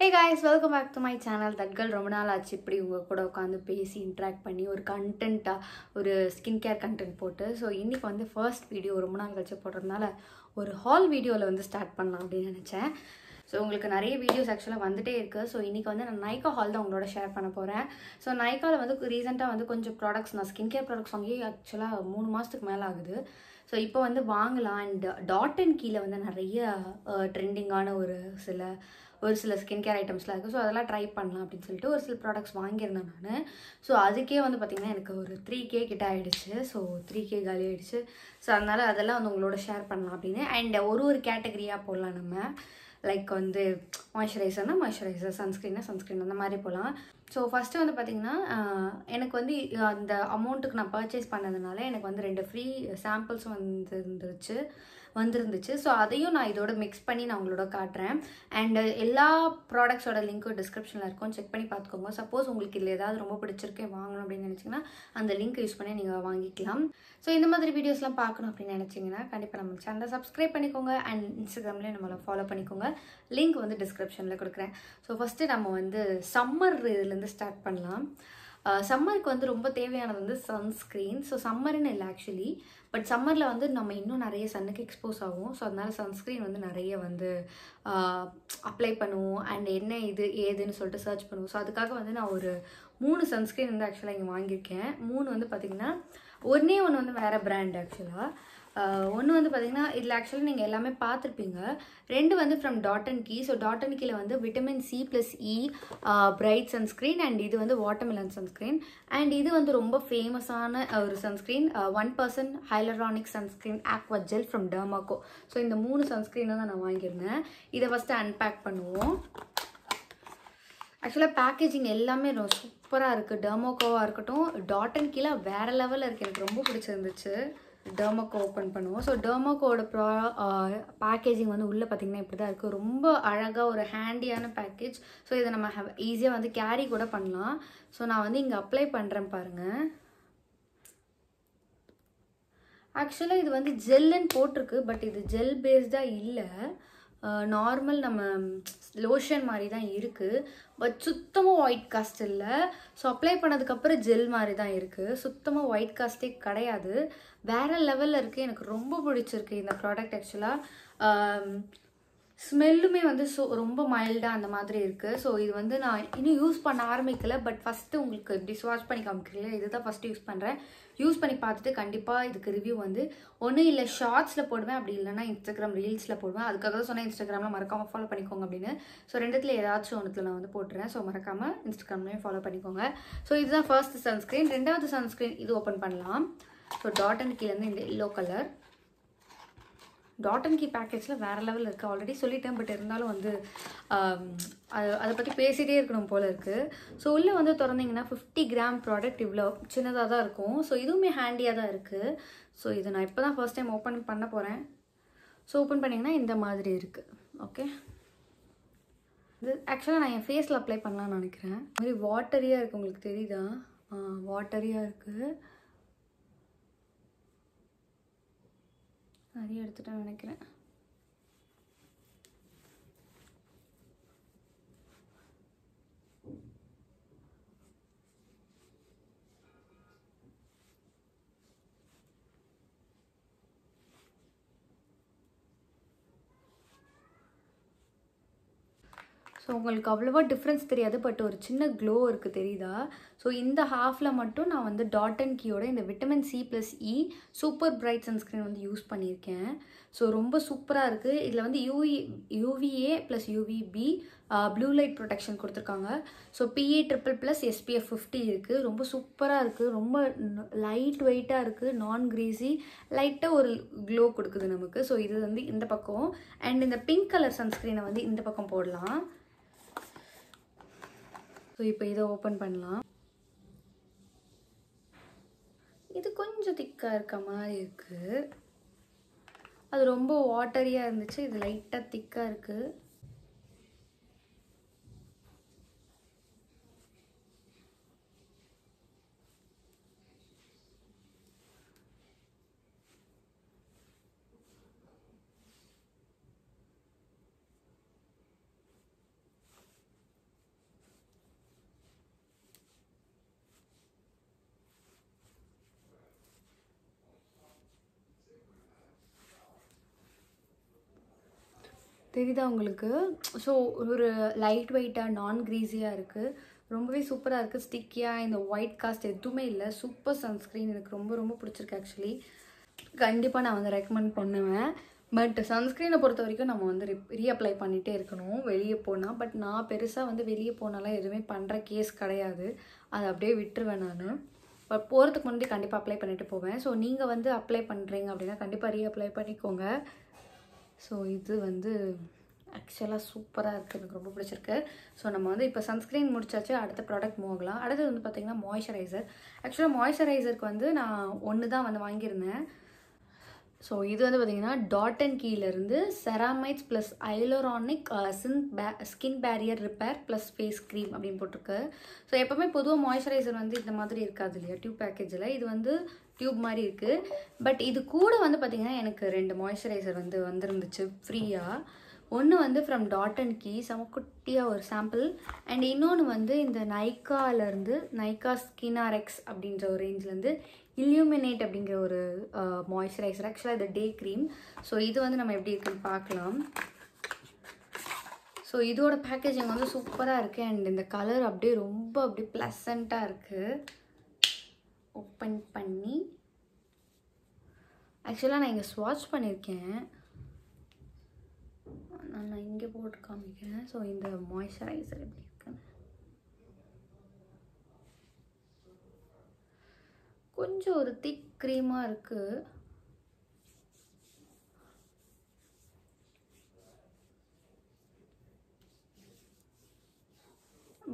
Hey guys welcome back to my channel தட்கள் ரொம்ப நாள் ஆச்சு. இப்படி உங்கள் கூட உட்காந்து பேசி இன்ட்ராக்ட் பண்ணி ஒரு கண்டென்ட்டாக ஒரு ஸ்கின் கேர் கண்டென்ட் போட்டு. ஸோ இன்றைக்கி வந்து ஃபர்ஸ்ட் வீடியோ ரொம்ப நாள் கழிச்சு போடுறதுனால ஒரு ஹால் வீடியோவில் வந்து ஸ்டார்ட் பண்ணலாம் அப்படின்னு நினச்சேன். ஸோ உங்களுக்கு நிறைய வீடியோஸ் ஆக்சுவலாக வந்துட்டே இருக்குது ஸோ இன்றைக்கி வந்து நான் நைக்கா ஹால் தான் உங்களோட ஷேர் பண்ண போகிறேன் ஸோ நைக்காவில் வந்து ரீசெண்டாக வந்து கொஞ்சம் ப்ராடக்ட்ஸ் நான் ஸ்கின் கேர் ப்ராடக்ட்ஸ் வாங்கி ஆக்சுவலாக மூணு மாதத்துக்கு மேலே ஆகுது. ஸோ இப்போ வந்து வாங்கலாம். அண்ட் டாட் அண்ட் கீழே வந்து நிறைய ட்ரெண்டிங்கான ஒரு சில ஒரு சில ஸ்கின் கேர் ஐட்டம்ஸ்லாம் இருக்குது ஸோ அதெல்லாம் ட்ரை பண்ணலாம் அப்படின்னு சொல்லிட்டு ஒரு சில ப்ராடக்ட்ஸ் வாங்கியிருந்தேன் நான். ஸோ அதுக்கே வந்து பார்த்திங்கன்னா எனக்கு ஒரு த்ரீ கே கிட்ட ஆகிடுச்சு ஸோ த்ரீ கே காலி ஆகிடுச்சு ஸோ அதனால் அதெல்லாம் வந்து உங்களோட ஷேர் பண்ணலாம் அப்படின்னு. அண்ட் ஒரு ஒரு கேட்டகரியாக போடலாம் நம்ம. லைக் வந்து மாய்ஸ்சரைசர்னா மாய்ஸ்சரைசர் சன்ஸ்க்ரீனா சன்ஸ்க்ரீன் அந்த மாதிரி போகலாம் ஸோ ஃபஸ்ட்டு வந்து பார்த்திங்கன்னா எனக்கு வந்து அந்த அமௌண்ட்டுக்கு நான் பர்ச்சேஸ் பண்ணதுனால எனக்கு வந்து ரெண்டு ஃப்ரீ சாம்பிள்ஸ் வந்துருந்துச்சு வந்துருந்துச்சு. ஸோ அதையும் நான் இதோட மிக்ஸ் பண்ணி நான் உங்களோட காட்டுறேன். அண்ட் எல்லா ப்ராடக்ட்ஸோட லிங்க்கும் டிஸ்கிரிப்ஷனில் இருக்கும். செக் பண்ணி பார்த்துக்கோங்க. சப்போஸ் உங்களுக்கு இதில் ஏதாவது ரொம்ப பிடிச்சிருக்கேன் வாங்கணும் அப்படின்னு நினச்சிங்கன்னா அந்த லிங்க் யூஸ் பண்ணி நீங்கள் வாங்கிக்கலாம். ஸோ இந்த மாதிரி வீடியோஸ்லாம் பார்க்கணும் அப்படின்னு நினச்சிங்கன்னா கண்டிப்பாக நம்ம சேனலை சப்ஸ்கிரைப் பண்ணிக்கோங்க. அண்ட் இன்ஸ்டாகிராம்லேயும் நம்மளை ஃபாலோ பண்ணிக்கோங்க. லிங்க் வந்து டிஸ்கிரிப்ஷனில் கொடுக்குறேன். ஸோ ஃபஸ்ட்டு நம்ம வந்து சம்மர் இதுலேருந்து ஸ்டார்ட் பண்ணலாம். Uh, சம்மருக்கு வந்து ரொம்ப தேவையானது வந்து சன்ஸ்க்ரீன் ஸோ சம்மர்னு இல்லை ஆக்சுவலி பட் சம்மரில் வந்து நம்ம இன்னும் நிறைய சன்னுக்கு எக்ஸ்போஸ் ஆகும். ஸோ அதனால சன்ஸ்க்ரீன் வந்து நிறைய வந்து அப்ளை பண்ணுவோம். அண்ட் என்ன இது ஏதுன்னு சொல்லிட்டு சர்ச் பண்ணுவோம். ஸோ அதுக்காக வந்து நான் ஒரு மூணு சன்ஸ்க்ரீன் வந்து ஆக்சுவலாக இங்கே வாங்கியிருக்கேன். மூணு வந்து பார்த்திங்கன்னா ஒன்றே ஒன்று வந்து வேறு பிராண்ட் ஆக்சுவலாக ஒன்று வந்து பார்த்திங்கன்னா இதில் ஆக்சுவலாக நீங்கள் எல்லாமே பார்த்துருப்பீங்க. ரெண்டு வந்து from dot and key so dot and கீழே வந்து vitamin C plus E bright sunscreen and இது வந்து வாட்டர்மெலன் சன்ஸ்க்ரீன் அண்ட் இது வந்து ரொம்ப ஃபேமஸான ஒரு sunscreen one percent hyaluronic sunscreen aqua gel from Dermaco so இந்த மூணு சன்ஸ்க்ரீனை தான் நான் வாங்கியிருந்தேன். இதை ஃபஸ்ட்டு அன்பேக் பண்ணுவோம். ஆக்சுவலாக பேக்கேஜிங் எல்லாமே சூப்பராக இருக்குது டெர்மோக்கோவாக இருக்கட்டும் டாட் அண்ட் கீழே வேறு லெவலில் இருக்குது எனக்கு ரொம்ப பிடிச்சிருந்துச்சு. டெர்மோக்கோ ஓப்பன் பண்ணுவோம். ஸோ டெர்மோக்கோட ப்ரா பேக்கேஜிங் வந்து உள்ளே பார்த்திங்கன்னா இப்படி தான் இருக்குது ரொம்ப அழகாக ஒரு ஹேண்டியான பேக்கேஜ் ஸோ இதை நம்ம ஈஸியாக வந்து கேரி கூட பண்ணலாம். ஸோ நான் வந்து இங்கே அப்ளை பண்ணுறேன் பாருங்கள் ஆக்சுவலாக இது வந்து ஜெல்லுன்னு போட்டிருக்கு பட் இது ஜெல் பேஸ்டாக இல்லை. நார்மல் நம்ம லோஷன் மாதிரி தான் இருக்குது பட் சுத்தமாக ஒயிட் காஸ்ட் இல்லை. ஸோ அப்ளை பண்ணதுக்கப்புறம் ஜெல் மாதிரி தான் இருக்குது சுத்தமாக ஒயிட் காஸ்ட்டே கிடையாது. வேறு லெவலில் இருக்குது எனக்கு ரொம்ப பிடிச்சிருக்கு இந்த ப்ராடக்ட் ஆக்சுவலாக ஸ்மெல்லுமே வந்து ஸோ ரொம்ப மைல்டாக அந்த மாதிரி இருக்குது ஸோ இது வந்து நான் இன்னும் யூஸ் பண்ண ஆரம்பிக்கலை. பட் ஃபஸ்ட்டு உங்களுக்கு டிஸ்வாஷ் பண்ணி காமிக்கிறீங்களா இது தான் ஃபஸ்ட்டு யூஸ் பண்ணுறேன் யூஸ் பண்ணி பார்த்துட்டு கண்டிப்பாக இதுக்கு ரிவ்யூ வந்து ஒன்றும் இல்லை ஷார்ட்ஸில் போடுவேன். அப்படி இல்லைனா இன்ஸ்டாகிராம் ரீல்ஸில் போடுவேன். அதுக்காக தான் சொன்னேன் இன்ஸ்டாகிராமில் மறக்காமல் ஃபாலோ பண்ணிக்கோங்க அப்படின்னு. ஸோ ரெண்டுத்தில் ஏதாச்சும் ஒன்றுத்தில் நான் வந்து போட்டுறேன். ஸோ மறக்காமல் இன்ஸ்டாகிராம்லேயும் ஃபாலோ பண்ணிக்கோங்க. ஸோ இதுதான் ஃபர்ஸ்ட் சன்ஸ்க்ரீன் ரெண்டாவது சன்ஸ்க்ரீன் இது ஓப்பன் பண்ணலாம். ஸோ டாட் அண்ட் கீழேருந்து இந்த yellow colour dot and key பேக்கேஜில் வேறு லெவல் இருக்குது ஆல்ரெடி சொல்லிட்டேன் பட் இருந்தாலும் வந்து um, அது அதை பற்றி பேசிகிட்டே இருக்கணும் போல் இருக்குது ஸோ உள்ளே வந்து திறந்தீங்கன்னா ஃபிஃப்டி கிராம் ப்ராடக்ட் இவ்வளோ சின்னதாக தான் இருக்கும். ஸோ இதுவுமே ஹேண்டியாக தான் இருக்குது ஸோ இது நான் இப்போ தான் ஃபர்ஸ்ட் டைம் ஓப்பன் பண்ண போகிறேன் ஸோ ஓப்பன் பண்ணிங்கன்னா இந்த மாதிரி இருக்குது ஓகே இது ஆக்சுவலாக நான் என் ஃபேஸில் அப்ளை பண்ணலான்னு நினைக்கிறேன். மாதிரி வாட்டரியாக இருக்குது உங்களுக்கு தெரியுதா? வாட்டரியாக இருக்குது நிறைய எடுத்துட்டேன் நினைக்கிறேன். ஸோ உங்களுக்கு அவ்வளோவா டிஃப்ரென்ஸ் தெரியாது பட் ஒரு சின்ன க்ளோ இருக்குது தெரியுதா? ஸோ இந்த ஹாஃபில் மட்டும் நான் வந்து டாட் அண்ட் கீயோட இந்த vitamin C plus E super bright sunscreen வந்து யூஸ் பண்ணியிருக்கேன். ஸோ ரொம்ப சூப்பராக இருக்குது இதில் வந்து UV UVA plus UVB blue light protection கொடுத்துருக்காங்க. So PA triple plus SPF fifty இருக்குது ரொம்ப சூப்பராக இருக்குது ரொம்ப லைட் வெயிட்டாக இருக்குது நான் க்ரீஸி லைட்டாக ஒரு க்ளோ கொடுக்குது நமக்கு. ஸோ இது வந்து இந்த பக்கம். அண்ட் இந்த பிங்க் கலர் சன்ஸ்க்ரீனை வந்து இந்த பக்கம் போடலாம். ஸோ இப்போ இதை ஓப்பன் பண்ணலாம். இது கொஞ்சம் திக்காக இருக்க மாதிரி இருக்குது அது ரொம்ப வாட்டரியாக இருந்துச்சு. இது லைட்டாக திக்காக இருக்குது தெரியுதா உங்களுக்கு? ஸோ ஒரு லைட் வெயிட்டாக நான் க்ரீஸியாக இருக்குது ரொம்பவே சூப்பராக இருக்குது ஸ்டிக்கியாக இந்த ஒயிட் காஸ்ட் எதுவுமே இல்லை. சூப்பர் சன்ஸ்க்ரீன் எனக்கு ரொம்ப ரொம்ப பிடிச்சிருக்கு ஆக்சுவலி கண்டிப்பாக நான் வந்து ரெக்கமெண்ட் பண்ணுவேன். பட் சன்ஸ்க்ரீனை பொறுத்த வரைக்கும் நம்ம வந்து ரீஅப்ளை பண்ணிகிட்டே இருக்கணும். வெளியே போனால் பட் நான் பெருசாக வந்து வெளியே போனாலாம் எதுவுமே பண்ணுற கேஸ் கிடையாது. அதை அப்படியே விட்டுருவேன் நான். பட் போகிறதுக்கு முன்னாடி கண்டிப்பாக அப்ளை பண்ணிட்டு போவேன். ஸோ நீங்கள் வந்து அப்ளை பண்ணுறீங்க அப்படின்னா கண்டிப்பாக ரீஅப்ளை பண்ணிக்கோங்க. ஸோ இது வந்து ஆக்சுவலாக சூப்பராக இருக்குது எனக்கு ரொம்ப பிடிச்சிருக்கு. ஸோ நம்ம வந்து இப்போ சன்ஸ்க்ரீன் முடிச்சாச்சு. அடுத்த ப்ராடக்ட் மூவலாம் அடுத்தது வந்து பார்த்திங்கன்னா மாய்ஸ்சரைசர் ஆக்சுவலாக மாய்ஸ்சரைசருக்கு வந்து நான் ஒன்று தான் வந்து வாங்கியிருந்தேன். ஸோ இது வந்து பார்த்திங்கன்னா டாட் அண்ட் கீலேருந்து செராமைட்ஸ் ப்ளஸ் ஐலோரானிக் சின் பே skin barrier repair plus face cream அப்படின்னு போட்டிருக்கு. ஸோ எப்போவுமே பொதுவாக மாய்ஸ்சரைசர் வந்து இந்த மாதிரி இருக்காது இல்லையா? டியூப் பேக்கேஜில் இது வந்து டியூப் மாதிரி இருக்குது பட் இது கூட வந்து பார்த்திங்கன்னா எனக்கு ரெண்டு மாய்ஸ்சரைசர் வந்து வந்திருந்துச்சு ஃப்ரீயாக ஒன்று வந்து ஃப்ரம் டாட் அண்ட் கீ செம குட்டியாக ஒரு சாம்பிள் அண்ட் இன்னொன்று வந்து இந்த நைக்காலேருந்து நைக்கா ஸ்கினாரெக்ஸ் அப்படின்ற ஒரு ரேஞ்சிலேருந்து இல்யூமினேட் அப்படிங்கிற ஒரு மாய்ஸ்சரைசர் ஆக்சுவலாக இது டே க்ரீம் ஸோ இது வந்து நம்ம எப்படி இருக்குன்னு பார்க்கலாம். ஸோ இதோட பேக்கேஜிங் வந்து சூப்பராக இருக்குது அண்ட் இந்த கலர் அப்படியே ரொம்ப அப்படியே ப்ளசண்ட்டாக இருக்குது ஓப்பன் பண்ணி ஆக்சுவலாக நான் இங்கே ஸ்வாட்ச் பண்ணியிருக்கேன் நான் நான் இங்கே போட்டு காமிக்கிறேன். ஸோ இந்த மாய்ஸ்சரைசர் எப்படி இருக்குன்னு. கொஞ்சம் ஒரு திக் க்ரீமாக இருக்குது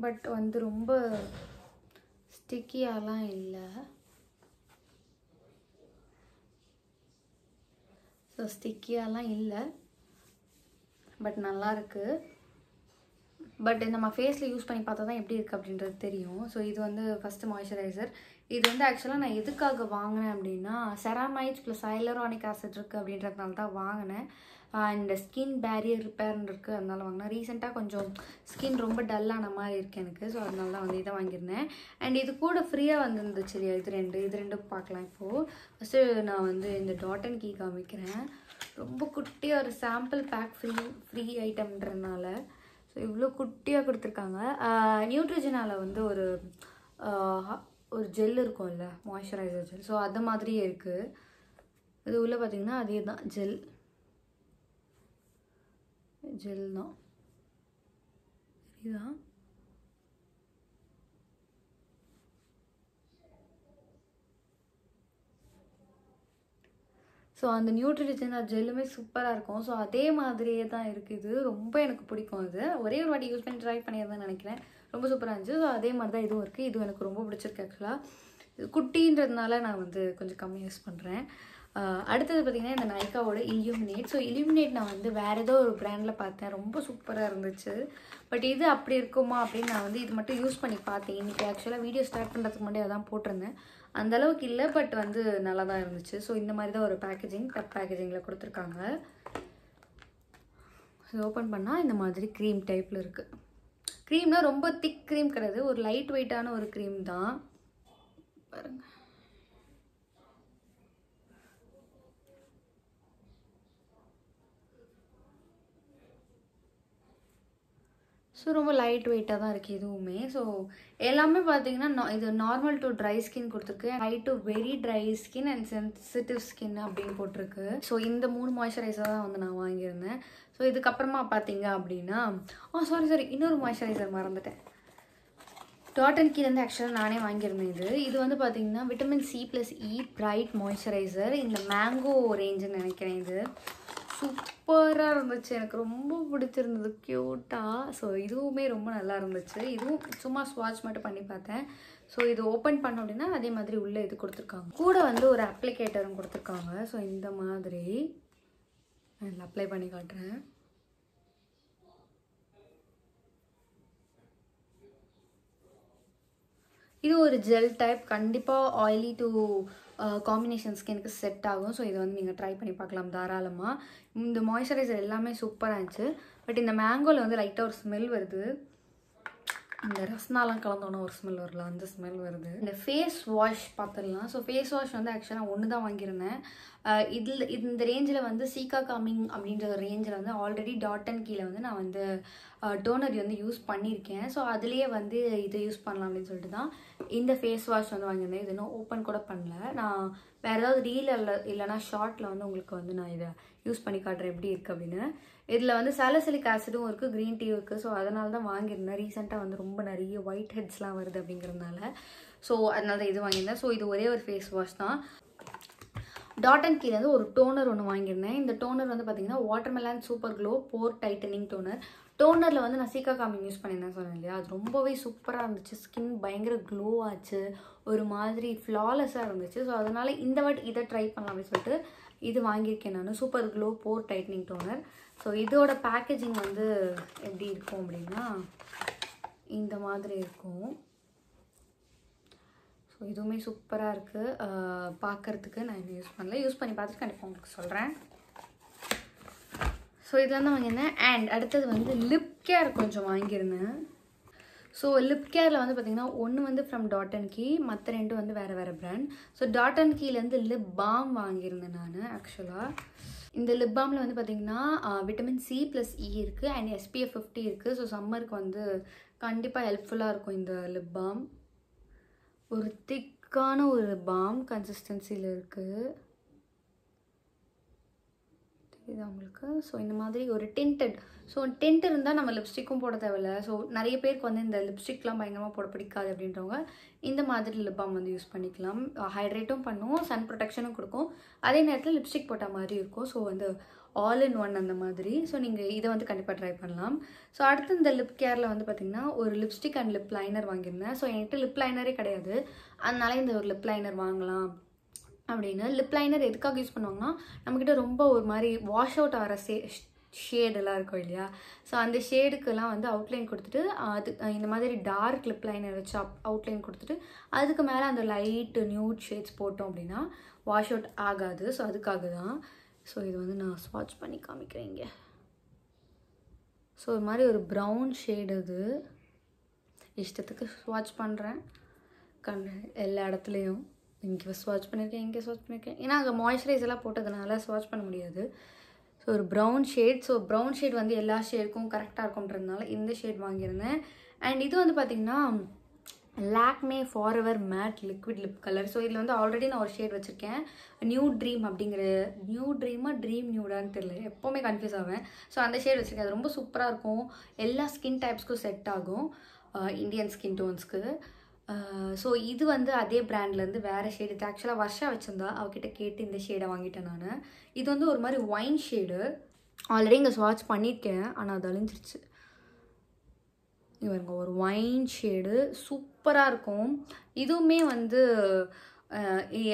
பட் வந்து ரொம்ப ஸ்டிக்கியாலாம் இல்லை. ஸோ ஸ்டிக்கியாலாம் இல்லை. பட் நல்லா இருக்கு பட் நம்ம ஃபேஸில் யூஸ் பண்ணி பார்த்தா தான் எப்படி இருக்குது அப்படின்றது தெரியும். ஸோ இது வந்து ஃபஸ்ட்டு மாய்ஸ்சரைசர் இது வந்து ஆக்சுவலாக நான் எதுக்காக வாங்கினேன் அப்படின்னா செராமைட்ஸ் ப்ளஸ் ஹைலரானிக் ஆசிட் இருக்குது அப்படின்றதுனால தான் வாங்கினேன். அண்ட் ஸ்கின் பேரியர் ரிப்பேர்னு இருக்குது அதனால வாங்கினேன். ரீசெண்டாக கொஞ்சம் ஸ்கின் ரொம்ப டல்லான மாதிரி இருக்குது எனக்கு ஸோ அதனால தான் வந்து இதை வாங்கியிருந்தேன். அண்ட் இது கூட ஃப்ரீயாக வந்துருந்துச்சு இல்லையா இது ரெண்டு இது ரெண்டும் பார்க்கலாம் இப்போது ஃபஸ்ட்டு நான் வந்து இந்த டாட் அண்ட் கீ காமிக்கிறேன். ரொம்ப குட்டியாக ஒரு சாம்பிள் பேக் ஃப்ரீ ஃப்ரீ ஐட்டம்ன்றனால ஸோ இவ்வளோ குட்டியாக கொடுத்துருக்காங்க. நியூட்ரிஜனால் வந்து ஒரு ஜெல் இருக்கும்ல மாய்ஸ்சரைசர் ஜெல் ஸோ அது மாதிரியே இருக்குது இது உள்ளே பார்த்தீங்கன்னா அதே தான். ஜெல் ஜெல் தான். தெரியுதா? ஸோ அந்த நியூட்ரிஜன் ஜெல்லுமே சூப்பராக இருக்கும். ஸோ அதே மாதிரியே தான் இருக்குது ரொம்ப எனக்கு பிடிக்கும். அது ஒரே ஒரு வாட்டி யூஸ் பண்ணி ட்ரை பண்ணியிருந்தேன் நினைக்கிறேன். ரொம்ப சூப்பராக இருந்துச்சு. ஸோ அதே மாதிரி தான் இதுவும் இருக்குது இதுவும் எனக்கு ரொம்ப பிடிச்சிருக்கு ஆக்சுவலாக குட்டின்றதுனால நான் வந்து கொஞ்சம் கம்மி யூஸ் பண்ணுறேன் அடுத்தது பார்த்திங்கன்னா இந்த நைக்காவோட இல்யூமினேட் ஸோ இல்யூமினேட் நான் வந்து வேறு ஏதோ ஒரு ப்ராண்டில் பார்த்தேன். ரொம்ப சூப்பராக இருந்துச்சு. பட் இது அப்படி இருக்குமா அப்படின்னு நான் வந்து இது மட்டும் யூஸ் பண்ணி பார்த்தேன். இன்றைக்கி ஆக்சுவலாக வீடியோ ஸ்டார்ட் பண்ணுறதுக்கு முன்னாடி அதான் போட்டிருந்தேன். அந்த அளவுக்கு இல்லை பட் வந்து நல்லா தான் இருந்துச்சு. ஸோ இந்த மாதிரி தான் ஒரு பேக்கேஜிங் டப் பேக்கேஜிங்கில் கொடுத்துருக்காங்க. இது ஓப்பன் பண்ணால் இந்த மாதிரி க்ரீம் டைப்பில் இருக்குது க்ரீம்னால் ரொம்ப திக் க்ரீம் கிடையாது. ஒரு லைட் வெயிட்டான ஒரு க்ரீம் தான். பாருங்க. ஸோ ரொம்ப லைட் வெயிட்டாக தான் இருக்குது எதுவுமே. ஸோ எல்லாமே பார்த்தீங்கன்னா இது நார்மல் டு ட்ரை ஸ்கின் கொடுத்துருக்கு. High to very dry skin and sensitive skin அப்படின்னு போட்டிருக்கு. ஸோ இந்த மூணு மாய்ஸ்சரைசர் தான் வந்து நான் வாங்கியிருந்தேன். ஸோ இதுக்கப்புறமா பார்த்தீங்க அப்படின்னா ஆ சாரி சாரி இன்னொரு மாய்ஸ்சரைசர் மறந்துட்டேன். டாட் அண்ட் கீழேருந்து ஆக்சுவலாக நானே வாங்கியிருந்தேன் இது. இது வந்து பார்த்தீங்கன்னா vitamin C plus E bright moisturiser இந்த மேங்கோ ரேஞ்சுன்னு நினைக்கிறேன் இது. சூப்பராக இருந்துச்சு. எனக்கு ரொம்ப பிடிச்சிருந்தது. க்யூட்டாக ஸோ இதுவுமே ரொம்ப நல்லா இருந்துச்சு. இதுவும் சும்மா ஸ்வாட்ச் மட்டும் பண்ணி பார்த்தேன். ஸோ இது ஓப்பன் பண்ணோம் அப்படின்னா அதே மாதிரி உள்ளே இது கொடுத்துருக்காங்க. கூட வந்து ஒரு அப்ளிகேட்டரும் கொடுத்துருக்காங்க. ஸோ இந்த மாதிரி. நான் அப்ளை பண்ணி காட்டுறேன். இது ஒரு ஜெல் டைப் கண்டிப்பாக ஆயிலி டு காம்பினேஷன் எனக்கு செட் ஆகும். ஸோ இதை வந்து நீங்கள் ட்ரை பண்ணி பார்க்கலாம் தாராளமாக இந்த மாய்ஸ்சரைசர் எல்லாமே சூப்பராக இருந்துச்சு. பட் இந்த மேங்கோவில் வந்து லைட்டாக ஒரு ஸ்மெல் வருது. அந்த ரஸ்னாலாம் கலந்தோன்னா ஒரு ஸ்மெல் வரல அந்த ஸ்மெல் வருது. இந்த ஃபேஸ் வாஷ் பார்த்துடலாம் ஸோ ஃபேஸ் வாஷ் வந்து ஆக்சுவலாக ஒன்று தான் வாங்கியிருந்தேன். இதில் இந்த ரேஞ்சில் வந்து சீகா காமிங் அப்படின்ற ஒரு ரேஞ்சில் வந்து ஆல்ரெடி டாட் அண்ட் கீழே வந்து நான் வந்து டோனர் வந்து யூஸ் பண்ணியிருக்கேன். ஸோ அதுலேயே வந்து இதை யூஸ் பண்ணலாம் அப்படின்னு சொல்லிட்டு தான் இந்த ஃபேஸ் வாஷ் வந்து வாங்கியிருந்தேன். இது இன்னும் ஓப்பன் கூட பண்ணல. நான் வேறு ஏதாவது ரீல் இல்லை இல்லைனா ஷார்ட்டில் வந்து உங்களுக்கு வந்து நான் இதை யூஸ் பண்ணி காட்டுறேன் எப்படி இருக்குது அப்படின்னு. இதில் வந்து சாலசிலிக் ஆசிடும் இருக்குது க்ரீன் டீ இருக்குது ஸோ அதனால தான் வாங்கியிருந்தேன். ரீசெண்டாக வந்து ரொம்ப நிறைய ஒயிட் ஹெட்ஸ்லாம் வருது அப்படிங்கிறதுனால. ஸோ அதனால தான் இது வாங்கியிருந்தேன். ஸோ இது ஒரே ஒரு ஃபேஸ் வாஷ் தான். டாட் அண்ட் கீழே வந்து ஒரு டோனர் ஒன்று வாங்கியிருந்தேன். இந்த டோனர் வந்து பார்த்தீங்கன்னா watermelon super glow pore tightening toner டோனரில் வந்து நான் சீக்கா காமிங் யூஸ் பண்ணியிருந்தேன் சொன்னேன் இல்லையா? அது ரொம்பவே சூப்பராக இருந்துச்சு. ஸ்கின் பயங்கர க்ளோ ஆச்சு. ஒரு மாதிரி ஃப்ளாலெஸ்ஸாக இருந்துச்சு. ஸோ அதனால் இந்த வாட்டி இதை ட்ரை பண்ணலாம் அப்படின்னு சொல்லிட்டு இது வாங்கியிருக்கேன் நான். Super glow pore tightening toner so இதோட பேக்கேஜிங் வந்து எப்படி இருக்கும் அப்படின்னா இந்த மாதிரி இருக்கும். ஸோ இதுவுமே சூப்பராக இருக்குது பார்க்குறதுக்கு நான் இன்னும் யூஸ் பண்ணல. யூஸ் பண்ணி பார்த்துட்டு கண்டிப்பாக உங்களுக்கு சொல்கிறேன் ஸோ இதெல்லாம் தான் வாங்கியிருந்தேன். அண்ட் அடுத்தது வந்து லிப் கேர் கொஞ்சம் வாங்கியிருந்தேன். ஸோ லிப் கேரில் வந்து பார்த்திங்கன்னா ஒன்று வந்து ஃப்ரம் டாட் அண்ட் கீ மற்ற ரெண்டு வந்து வேறு வேறு ப்ராண்ட் ஸோ டாட் அண்ட் கீலேருந்து லிப் பாம் வாங்கியிருந்தேன் நான் ஆக்சுவலாக இந்த லிப் பாமில் வந்து பார்த்திங்கன்னா vitamin C plus E e இருக்குது அண்ட் எஸ்பிஎஃப் ஃபிஃப்டி இருக்குது ஸோ சம்மருக்கு வந்து கண்டிப்பாக ஹெல்ப்ஃபுல்லாக இருக்கும் இந்த லிப் பாம் ஒரு திக்கான ஒரு பாம் கன்சிஸ்டன்சியில் இருக்குது இது அவங்களுக்கு. ஸோ இந்த மாதிரி ஒரு டென்டட் ஸோ டென்ட் இருந்தால் நம்ம லிப்ஸ்டிக்கும் போட தேவையில்ல. ஸோ நிறைய பேருக்கு வந்து இந்த லிப்ஸ்டிக்லாம் பயங்கரமாக போட பிடிக்காது அப்படின்றவங்க இந்த மாதிரி லிப் பாம் வந்து யூஸ் பண்ணிக்கலாம். ஹைட்ரேட்டும் பண்ணும் சன் ப்ரொடெக்ஷனும் கொடுக்கும். அதே நேரத்தில் லிப்ஸ்டிக் போட்ட மாதிரி இருக்கும். ஸோ வந்து ஆல் இன் ஒன் அந்த மாதிரி. ஸோ நீங்கள் இதை வந்து கண்டிப்பாக ட்ரை பண்ணலாம். ஸோ அடுத்து இந்த லிப் கேரில் வந்து பார்த்திங்கன்னா ஒரு லிப்ஸ்டிக் அண்ட் லிப் லைனர் வாங்கியிருந்தேன். ஸோ என்கிட்ட லிப் லைனரே கிடையாது. அதனால இந்த ஒரு லிப் லைனர் வாங்கலாம். அப்படின்னு லிப் லைனர் எதுக்காக யூஸ் பண்ணுவாங்கன்னா நம்மக்கிட்ட ரொம்ப ஒரு மாதிரி வாஷ் அவுட் ஆகிற சே ஷேடெல்லாம் இருக்கும் இல்லையா? ஸோ அந்த ஷேடுக்கெல்லாம் வந்து அவுட்லைன் கொடுத்துட்டு அது இந்த மாதிரி டார்க் லிப் லைனர் வச்சு அப் அவுட்லைன் கொடுத்துட்டு அதுக்கு மேலே அந்த லைட்டு நியூட் ஷேட்ஸ் போட்டோம் அப்படின்னா வாஷ் அவுட் ஆகாது. ஸோ அதுக்காக தான் ஸோ இது வந்து நான் ஸ்வாட்ச் பண்ணி காமிக்கிறேன் இங்கே. ஸோ ஒரு மாதிரி ஒரு ப்ரௌன் ஷேடு அது. இஷ்டத்துக்கு ஸ்வாட்ச் பண்ணுறேன் கண் எல்லா இடத்துலையும். இங்கே ஸ்வாட்ச் பண்ணியிருக்கேன் இங்கே ஸ்வாட்ச் பண்ணியிருக்கேன் ஏன்னா அங்கே மாய்ஸ்சரைஸ் எல்லாம் போட்டதுனால ஸ்வாட்ச் பண்ண முடியாது. ஸோ ஒரு brown shade so brown shade வந்து எல்லா ஷேடுக்கும் கரெக்டாக இருக்கும்ன்றதுனால இந்த ஷேட் வாங்கியிருந்தேன். அண்ட் இது வந்து பார்த்திங்கன்னா Lakme forever matte liquid lip colour so இதில் வந்து ஆல்ரெடி நான் ஒரு ஷேட் வச்சுருக்கேன். நியூ ட்ரீம் அப்படிங்கிற நியூ ட்ரீமாக ட்ரீம் நியூடான்னு தெரியல. எப்போவுமே கன்ஃபியூஸ் ஆவேன். ஸோ அந்த ஷேட் வச்சுருக்கேன். அது ரொம்ப சூப்பராக இருக்கும். எல்லா ஸ்கின் டைப்ஸ்க்கும் செட் ஆகும். இந்தியன் ஸ்கின் டோன்ஸ்க்கு ஸோ இது வந்து அதே பிராண்ட்லேருந்து வேறு ஷேடு இது ஆக்சுவலாக வருஷா வச்சுருந்தா அவகிட்ட கேட்டு இந்த ஷேடை வாங்கிட்டேன் நான். இது வந்து ஒரு மாதிரி ஒயின் ஷேடு ஆல்ரெடி இங்கே ஸ்வாட்ச் பண்ணியிருக்கேன் ஆனால் அது அழிஞ்சிருச்சு. இவங்க ஒரு ஒயின் ஷேடு சூப்பராக இருக்கும். இதுவுமே வந்து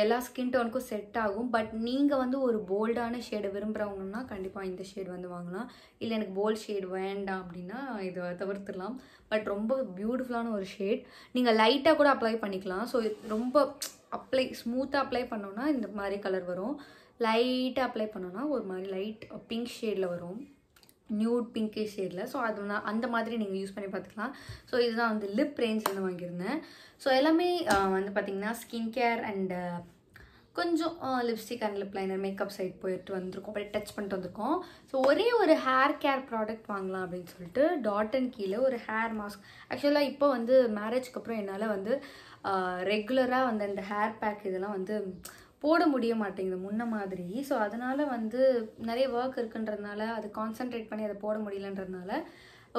எல்லா ஸ்கின் டோனுக்கும் செட் ஆகும். பட் நீங்கள் வந்து ஒரு போல்டான ஷேடை விரும்புகிறவங்கன்னா கண்டிப்பாக இந்த ஷேடு வந்து வாங்கலாம். இல்லை எனக்கு போல்ட் ஷேடு வேண்டாம் அப்படின்னா இதை தவிர்த்துடலாம். பட் ரொம்ப பியூட்டிஃபுல்லான ஒரு ஷேட் நீங்கள் லைட்டாக கூட அப்ளை பண்ணிக்கலாம். ஸோ ரொம்ப அப்ளை ஸ்மூத்தாக அப்ளை பண்ணோன்னா இந்த மாதிரி கலர் வரும். லைட்டாக அப்ளை பண்ணோன்னா ஒரு மாதிரி லைட் பிங்க் ஷேடில் வரும். நியூட் பிங்கே ஷேடில் ஸோ அது நான் அந்த மாதிரி நீங்கள் யூஸ் பண்ணி பார்த்துக்கலாம். ஸோ இதுதான் வந்து லிப் ரேஞ்சில் வாங்கியிருந்தேன். ஸோ எல்லாமே வந்து பார்த்திங்கன்னா ஸ்கின் கேர் அண்டு கொஞ்சம் lipstick and lip liner makeup side போயிட்டு வந்திருக்கோம். அப்படியே டச் பண்ணிட்டு வந்திருக்கோம். ஸோ ஒரே ஒரு ஹேர் கேர் ப்ராடக்ட் வாங்கலாம் அப்படின்னு சொல்லிட்டு டாட் அண்ட் கீழே ஒரு ஹேர் மாஸ்க் ஆக்சுவலாக இப்போ வந்து மேரேஜ்க்கு அப்புறம் என்னால் வந்து ரெகுலராக வந்து அந்த ஹேர் பேக் இதெல்லாம் வந்து போட முடிய மாட்டேங்குது முன்ன மாதிரி. ஸோ அதனால் வந்து நிறைய ஒர்க் இருக்குன்றதுனால அது கான்சென்ட்ரேட் பண்ணி அதை போட முடியலன்றதுனால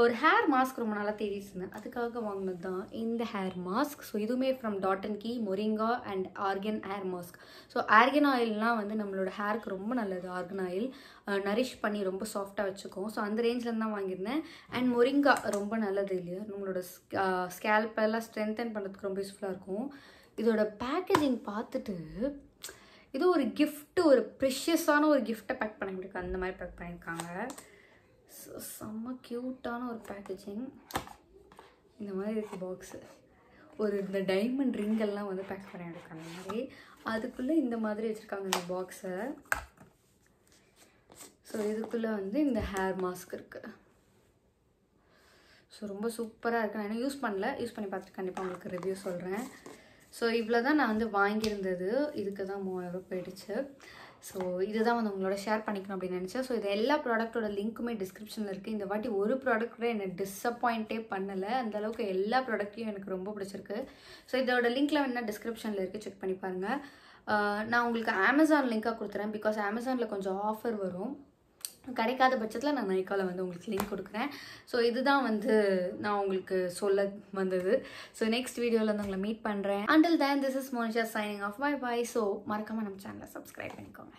ஒரு ஹேர் மாஸ்க் ரொம்ப நாளாக தேடிட்டு இருந்தேன். அதுக்காக வாங்கினது தான் இந்த ஹேர் மாஸ்க் ஸோ இதுவுமே from dot and key moringa and argan hair mask so argan ஆயில்னால் வந்து நம்மளோட ஹேருக்கு ரொம்ப நல்லது. ஆர்கன் ஆயில் நரிஷ் பண்ணி ரொம்ப சாஃப்டாக வச்சுக்கும். ஸோ அந்த ரேஞ்சில் தான் வாங்கியிருந்தேன். அண்ட் மொரிங்கா ரொம்ப நல்லது இல்லையா? நம்மளோட ஸ்கேல்பெல்லாம் ஸ்ட்ரென்தன் பண்ணுறதுக்கு ரொம்ப யூஸ்ஃபுல்லாக இருக்கும். இதோட பேக்கேஜிங் பார்த்துட்டு இது ஒரு கிஃப்ட்டு ஒரு ப்ரெஷியஸான ஒரு கிஃப்ட்டை பேக் பண்ணியிருக்காங்க அந்த மாதிரி பேக் பண்ணியிருக்காங்க. ஸோ செம்ம க்யூட்டான ஒரு பேக்கேஜிங் இந்த மாதிரி இருக்குது பாக்ஸு ஒரு இந்த டைமண்ட் ரிங்கெல்லாம் வந்து பேக் பண்ணி எடுக்காங்க அந்த மாதிரி. அதுக்குள்ளே இந்த மாதிரி வச்சுருக்காங்க இந்த பாக்ஸை ஸோ இதுக்குள்ளே வந்து இந்த ஹேர் மாஸ்க் இருக்குது ஸோ ரொம்ப சூப்பராக இருக்குது நான் யூஸ் பண்ணல. யூஸ் பண்ணி பார்த்துட்டு கண்டிப்பாக உங்களுக்கு ரிவ்யூ சொல்கிறேன் ஸோ இவ்வளோ தான் நான் வந்து வாங்கியிருந்தது. இதுக்கு தான் மூவாயிரம் போயிடுச்சு. ஸோ இதுதான் வந்து உங்களோட ஷேர் பண்ணிக்கணும் அப்படின்னு நினச்சேன். ஸோ இது எல்லா ப்ராடக்ட்டோட லிங்க்குமே டிஸ்கிரிப்ஷனில் இருக்குது இந்த வாட்டி ஒரு ப்ராடக்ட் கூட என்னை டிஸப்பாயிண்ட்டே பண்ணலை. அந்தளவுக்கு எல்லா ப்ராடக்ட்டையும் எனக்கு ரொம்ப பிடிச்சிருக்கு. ஸோ இதோட லிங்க்ல வேணால் டிஸ்கிரிப்ஷனில் இருக்குது செக் பண்ணி பாருங்கள் நான் உங்களுக்கு அமேசான் லிங்காக கொடுத்துறேன். பிகாஸ் அமேசானில் கொஞ்சம் ஆஃபர் வரும். கிடைக்காத பட்சத்தில் நான் நைக்காவில் வந்து உங்களுக்கு லிங்க் கொடுக்குறேன். ஸோ இதுதான் வந்து நான் உங்களுக்கு சொல்ல வந்தது. ஸோ நெக்ஸ்ட் வீடியோவில் வந்து உங்களை மீட் பண்ணுறேன் until then this is Monisha signing off bye bye so மறக்காமல் நம்ம சேனலை சப்ஸ்கிரைப் பண்ணிக்கோங்க.